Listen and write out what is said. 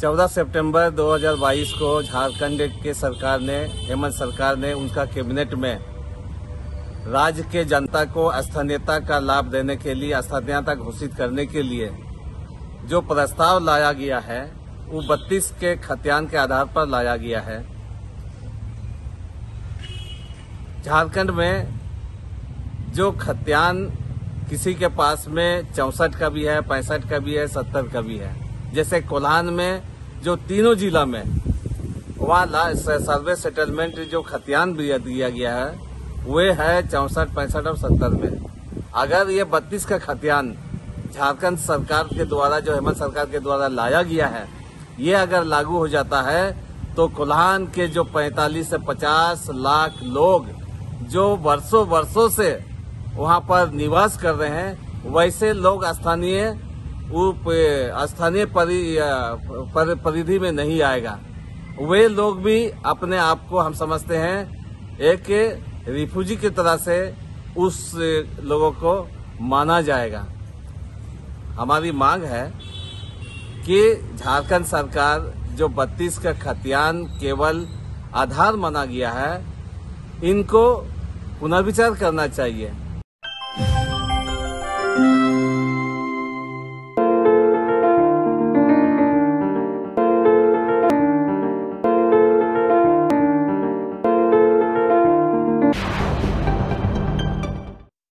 14 सितंबर 2022 को झारखंड के सरकार ने, हेमंत सरकार ने उनका कैबिनेट में राज्य के जनता को स्थानीयता का लाभ देने के लिए स्थानीयता घोषित करने के लिए जो प्रस्ताव लाया गया है, वो 32 के खतियान के आधार पर लाया गया है। झारखंड में जो खतियान किसी के पास में चौसठ का भी है, पैंसठ का भी है, सत्तर का भी है। जैसे कोल्हान में जो तीनों जिला में वहाँ सर्वे सेटलमेंट जो खतियान दिया गया है, वे है चौसठ, पैंसठ और सत्तर में। अगर ये बत्तीस का खतियान झारखंड सरकार के द्वारा, जो हेमंत सरकार के द्वारा लाया गया है, ये अगर लागू हो जाता है तो कोल्हान के जो 45 से 50 लाख लोग, जो वर्षों वर्षों से वहाँ पर निवास कर रहे हैं, वैसे लोग स्थानीय स्थानीय परिधि में नहीं आएगा। वे लोग भी अपने आप को हम समझते हैं, एक रिफ्यूजी की तरह से उस लोगों को माना जाएगा। हमारी मांग है कि झारखंड सरकार जो 32 का खतियान केवल आधार माना गया है, इनको पुनर्विचार करना चाहिए।